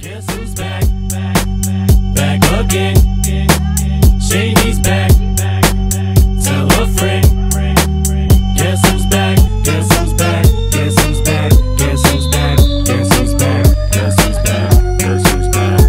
Guess who's back? Back again. Shady's back. Tell a friend. Guess who's back? Guess who's back? Guess who's back? Guess who's back? Guess who's back? Guess who's back?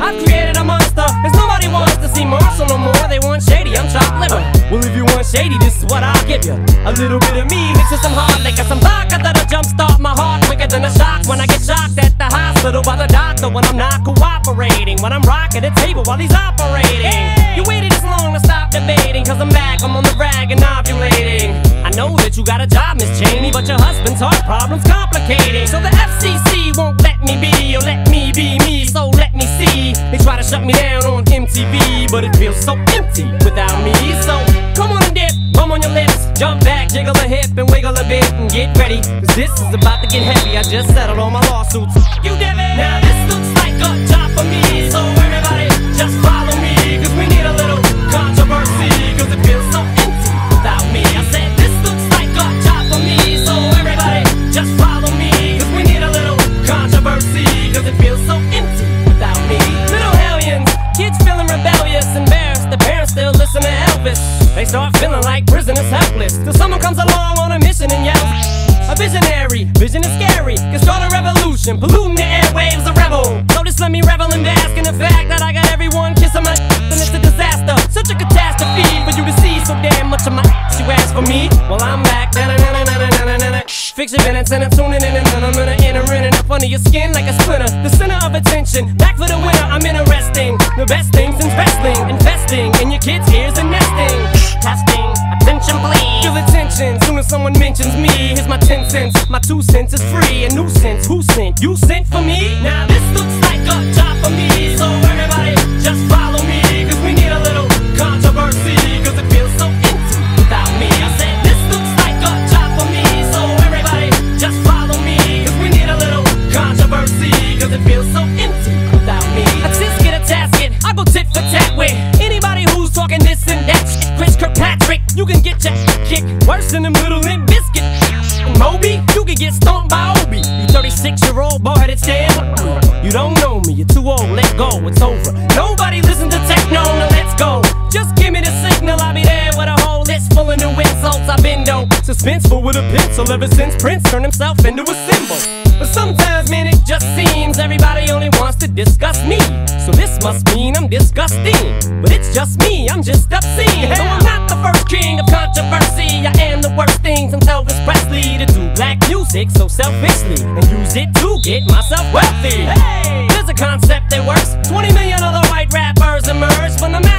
I've created a monster, cause nobody wants to see Marshall no more. They want shady, I'm chopped liver. Well, if you want shady, this is what I'll give you. A little bit of me mixed with some hard liquor, some vodka that'll jumpstart my heart quicker than a shock when I get shocked at the hospital by the doctor when I'm not cooperating. When I'm rocking the table while he's operating. You waited this long to stop debating, cause I'm back, I'm on the rag and ovulating. Know that you got a job, Miss Cheney, but your husband's heart problem's complicating. So the FCC won't let me be, or let me be me, so let me see. They try to shut me down on MTV, but it feels so empty without me. So come on and dip, bum on your lips, jump back, jiggle a hip, and wiggle a bit, and get ready. Cause this is about to get heavy. I just settled all my lawsuits. You did it! Now this looks like a job for me, so everybody just start feeling like prisoners helpless, till someone comes along on a mission and yells. A visionary, vision is scary, can start a revolution, polluting the airwaves, a rebel. So just let me revel and bask in the fact that I got everyone kissing my and it's a disaster. Such a catastrophe for you to see so damn much of my you ask for me. Well, I'm back. Fix your minutes and I'm tuning in and I'm gonna enter in and up under your skin like a splinter. The center of attention, back for the winner. I'm interesting. The best things in investing in your kids' ears and nesting. Testing, attention please. Feel attention soon as someone mentions me. Here's my 10 cents, my 2 cents is free. A nuisance, who sent? You sent for me? Now this looks like a job for me. So everybody just follow me. Cause we need a little controversy. Cause it feels so empty without me. I said this looks like a job for me. So everybody just follow me. Cause we need a little controversy. Cause it feels so empty without me. I just get a tasket. I go tit for can get worse than them little Limp Bizkit. Moby, you can get stomped by Obie. You 36 year old boy headed stand. You don't know me, you're too old, let go, it's over. Nobody listen to techno, now let's go. Just give me the signal, I'll be there with a whole list full of new insults. I've been dope, suspenseful with a pencil ever since Prince turned himself into a symbol. But sometimes, man, it just seems everybody only wants to discuss me. So this must mean I'm disgusting. But it's just me, I'm just obscene. The first king of controversy, I am the worst things. thing since Elvis Presley to do black music so selfishly and use it to get myself wealthy. Hey, there's a concept that works. 20 million other white rappers emerge, in the